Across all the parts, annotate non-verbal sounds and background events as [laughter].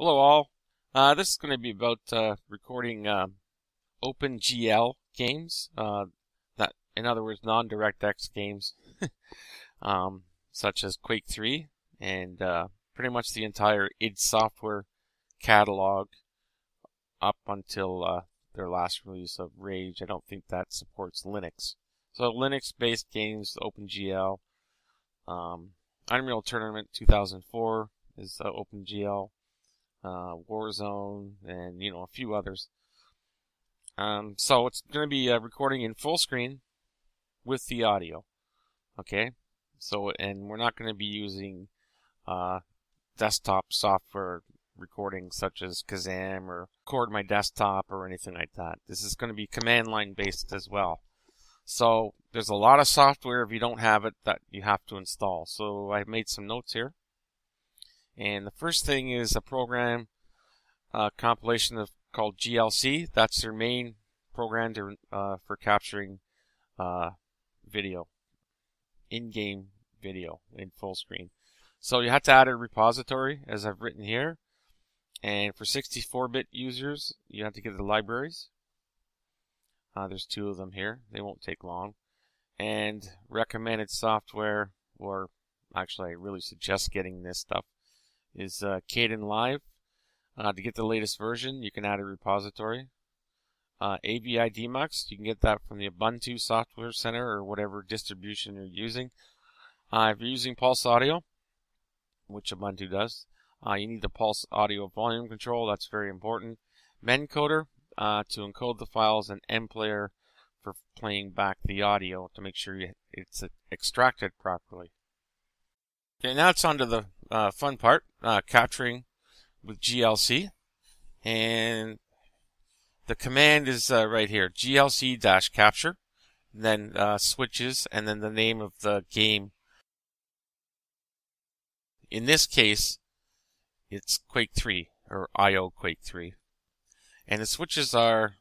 Hello all. Uh, this is going to be about uh, recording uh, OpenGL games. Uh, that, in other words, non-DirectX games, [laughs] um, such as Quake 3 and uh, pretty much the entire id Software catalog up until uh, their last release of Rage. I don't think that supports Linux. So Linux-based games, OpenGL, um, Unreal Tournament 2004 is OpenGL, uh, Warzone, and you know a few others. Um, so it's going to be uh, recording in full screen with the audio. Okay, so and we're not going to be using uh, desktop software recording such as Kazam or Record My Desktop or anything like that. This is going to be command line based as well. So there's a lot of software if you don't have it that you have to install. So I've made some notes here. And the first thing is a program uh, compilation of called GLC. That's their main program to, uh, for capturing uh, video, in-game video in full screen. So you have to add a repository, as I've written here. And for 64-bit users, you have to get the libraries. Uh, there's two of them here. They won't take long. And recommended software, or actually I really suggest getting this stuff, is uh, Kdenlive. Uh, to get the latest version, you can add a repository. Uh, Demux, you can get that from the Ubuntu Software Center or whatever distribution you're using. Uh, if you're using Pulse Audio, which Ubuntu does, uh, you need the Pulse Audio volume control. That's very important. Mencoder, uh, to encode the files and MPlayer for playing back the audio to make sure you, it's extracted properly. Okay, now it's on to the uh, fun part, uh, capturing with GLC. And the command is uh, right here, glc-capture, then uh, switches, and then the name of the game. In this case, it's Quake 3, or ioquake3. And the switches are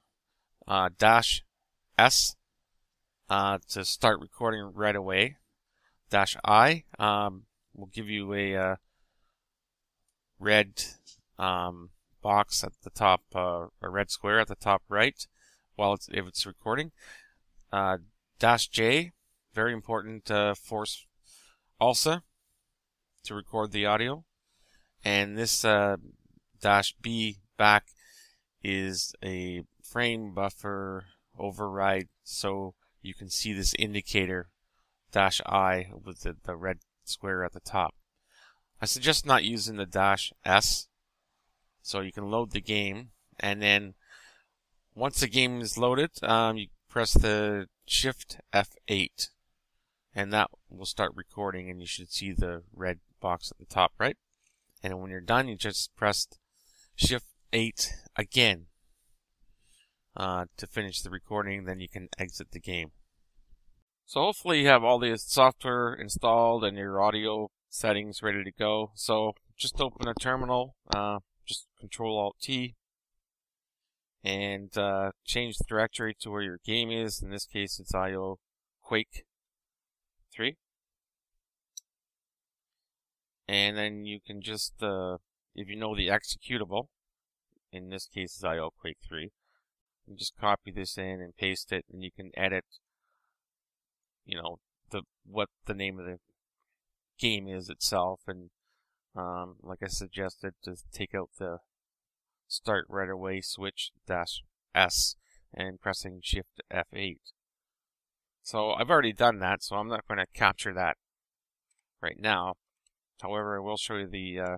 uh, dash S uh, to start recording right away. Dash I um, will give you a uh, red um, box at the top, uh, a red square at the top right, while it's if it's recording. Uh, dash J, very important uh, force also to record the audio, and this dash B back is a frame buffer override so you can see this indicator dash I with the, the red square at the top. I suggest not using the dash S so you can load the game and then once the game is loaded um, you press the shift F8 and that will start recording and you should see the red box at the top right and when you're done you just press shift 8 again uh, to finish the recording, then you can exit the game. So hopefully you have all the software installed and your audio settings ready to go. So just open a terminal, uh, just Control Alt T, and uh, change the directory to where your game is. In this case, it's IO Quake 3. And then you can just, uh, if you know the executable, in this case is IO Quake 3. You just copy this in and paste it, and you can edit, you know, the what the name of the game is itself, and um, like I suggested, to take out the start right away switch dash S and pressing Shift F8. So I've already done that, so I'm not going to capture that right now. However, I will show you the uh,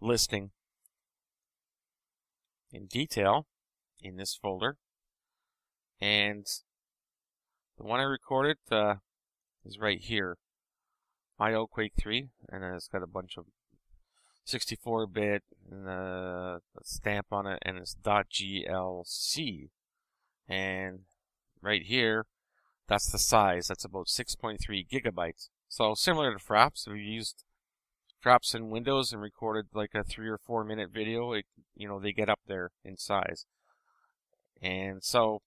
listing in detail in this folder. And the one I recorded uh, is right here. ioquake3, and it's got a bunch of 64-bit and a stamp on it, and it's .glc. And right here, that's the size. That's about 6.3 gigabytes. So similar to Fraps, we used Fraps in Windows and recorded like a three or four minute video, it, you know, they get up there in size. And so,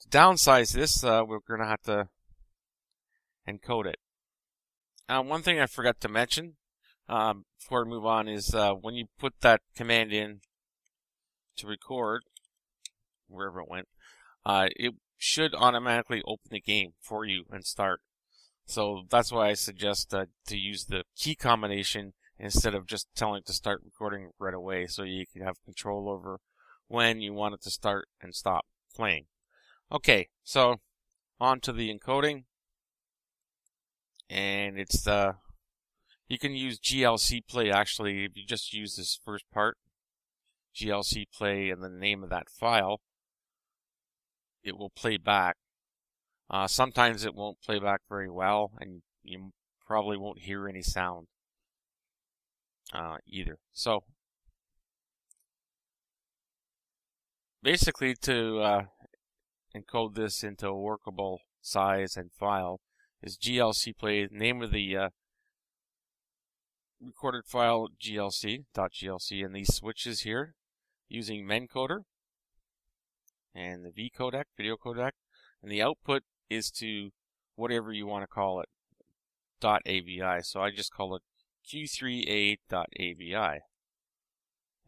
to downsize this, uh, we're going to have to encode it. Now, one thing I forgot to mention, um, before we move on is uh, when you put that command in to record, wherever it went, uh, it should automatically open the game for you and start. So that's why I suggest uh, to use the key combination instead of just telling it to start recording right away so you can have control over when you want it to start and stop playing. Okay, so on to the encoding. And it's the, uh, you can use GLC play actually if you just use this first part, GLC play and the name of that file, it will play back. Uh, sometimes it won't play back very well and you probably won't hear any sound uh, either. So basically to uh, encode this into a workable size and file is GLC play, name of the uh, recorded file glc.glc and these switches here using mencoder and the V codec, video codec, and the output is to whatever you want to call it, .avi. So I just call it q3a.avi.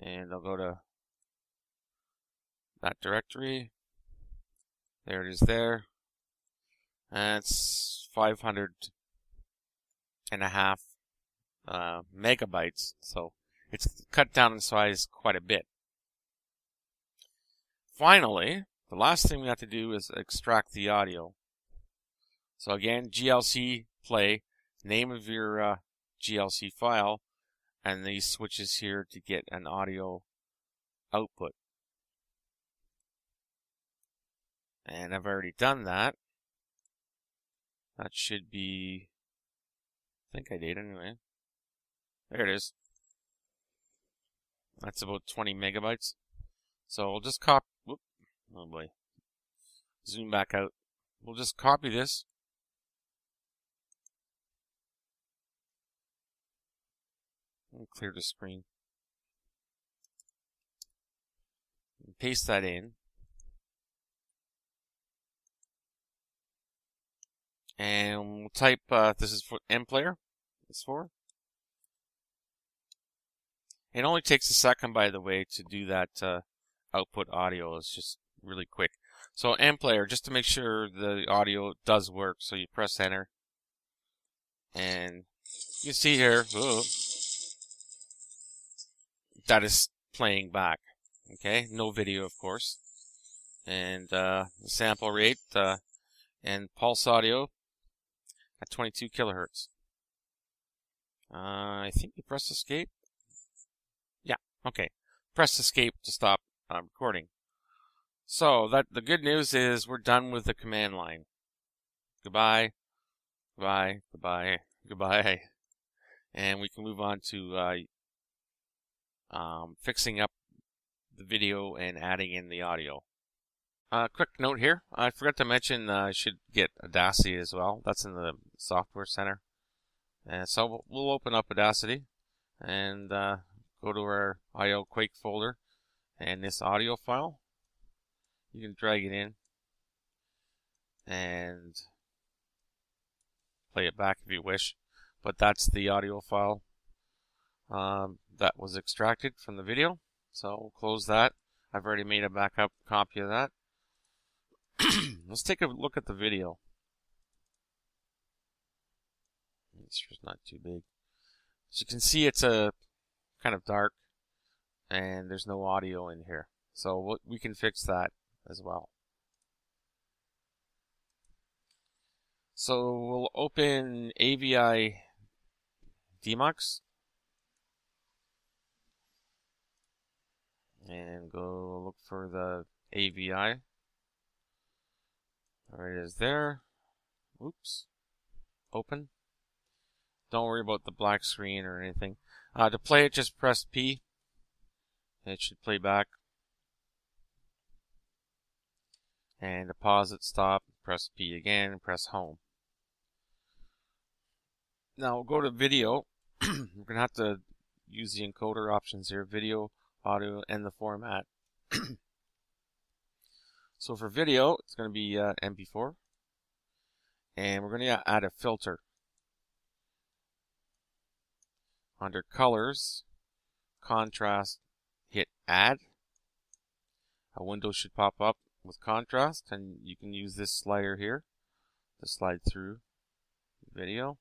And I'll go to that directory. There it is there. That's 500 and a half uh, megabytes. So it's cut down in size quite a bit. Finally, the last thing we have to do is extract the audio. So again, GLC play, name of your uh, GLC file, and these switches here to get an audio output. And I've already done that. That should be, I think I did anyway. There it is. That's about 20 megabytes. So we'll just copy, whoop, oh boy, zoom back out. We'll just copy this. And clear the screen. And paste that in. And we'll type, uh, this is for MPlayer, it's for. It only takes a second, by the way, to do that uh, output audio. It's just really quick. So MPlayer, just to make sure the audio does work, so you press enter. And you see here, that is playing back. Okay, no video, of course. And uh, sample rate uh, and pulse audio at 22 kilohertz. Uh, I think you press escape. Yeah, okay. Press escape to stop uh, recording. So that the good news is we're done with the command line. Goodbye, goodbye, goodbye, goodbye, and we can move on to uh, um, fixing up the video and adding in the audio. Uh, quick note here. I forgot to mention uh, I should get Audacity as well. That's in the Software Center. And so we'll open up Audacity and uh, go to our IO Quake folder and this audio file. You can drag it in and play it back if you wish. But that's the audio file um, that was extracted from the video. So we'll close that. I've already made a backup copy of that. [clears throat] Let's take a look at the video. It's just not too big. As you can see, it's a kind of dark, and there's no audio in here. So we can fix that as well. So we'll open AVI Demux and go look for the AVI. There it is there. Oops. Open. Don't worry about the black screen or anything. Uh, to play it, just press P. It should play back. And to pause it, stop, press P again, and press home. Now we'll go to video. [clears throat] We're going to have to use the encoder options here, video, audio, and the format. [clears throat] So for video, it's going to be uh, MP4. And we're going to add a filter. under colors, contrast, hit add. A window should pop up with contrast and you can use this slider here to slide through video.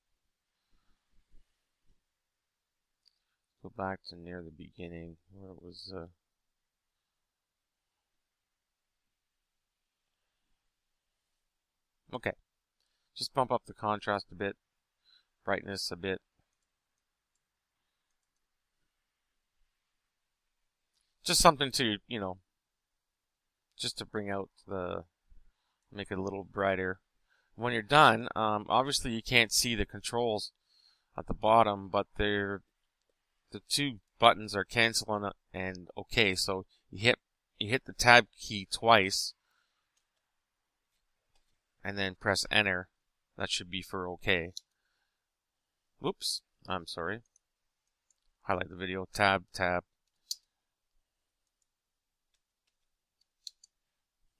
Go back to near the beginning where it was uh, Okay. Just bump up the contrast a bit, brightness a bit. Just something to, you know, just to bring out the, make it a little brighter. When you're done, um, obviously you can't see the controls at the bottom, but they're, the two buttons are canceling and okay. So you hit, you hit the tab key twice and then press enter. That should be for OK. Whoops, I'm sorry. Highlight the video, tab, tab.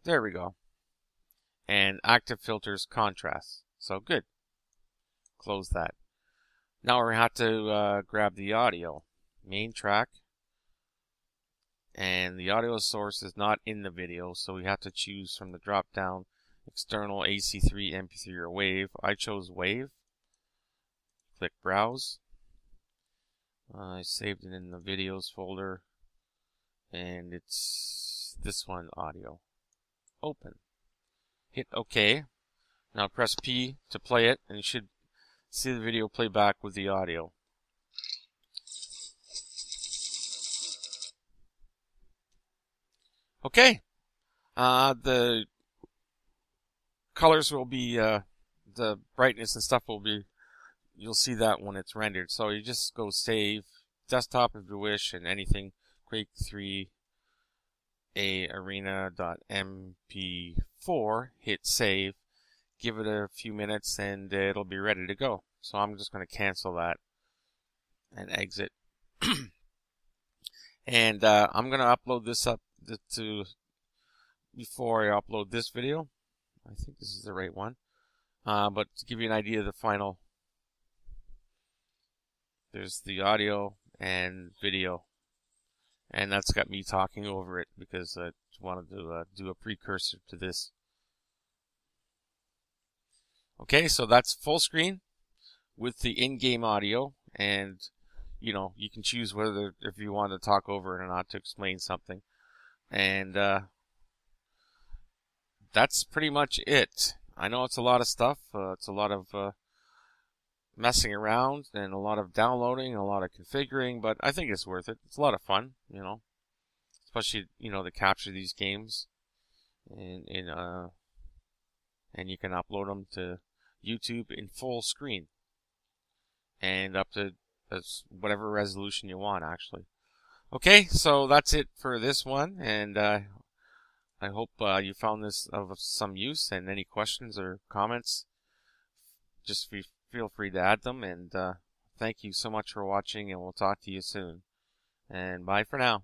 There we go. And active filters contrast. So good. Close that. Now we have to uh, grab the audio. Main track. And the audio source is not in the video, so we have to choose from the drop down external AC3, MP3, or WAV. I chose WAV. Click Browse. Uh, I saved it in the videos folder. And it's this one, audio. Open. Hit OK. Now press P to play it, and you should see the video play back with the audio. Okay. Uh, the colors will be, uh, the brightness and stuff will be, you'll see that when it's rendered. So you just go save, desktop if you wish, and anything, Quake 3, a arena.mp4, hit save, give it a few minutes, and it'll be ready to go. So I'm just going to cancel that and exit. [clears throat] and uh, I'm going to upload this up to before I upload this video. I think this is the right one. Uh, but to give you an idea of the final, there's the audio and video. And that's got me talking over it because I wanted to uh, do a precursor to this. Okay, so that's full screen with the in-game audio and you know, you can choose whether if you want to talk over it or not to explain something. And uh, that's pretty much it. I know it's a lot of stuff. Uh, it's a lot of uh, messing around and a lot of downloading, a lot of configuring, but I think it's worth it. It's a lot of fun, you know, especially you know to capture these games, and and uh, and you can upload them to YouTube in full screen, and up to whatever resolution you want, actually. Okay, so that's it for this one, and uh, I hope uh, you found this of some use and any questions or comments, just feel free to add them. And uh, thank you so much for watching, and we'll talk to you soon. And bye for now.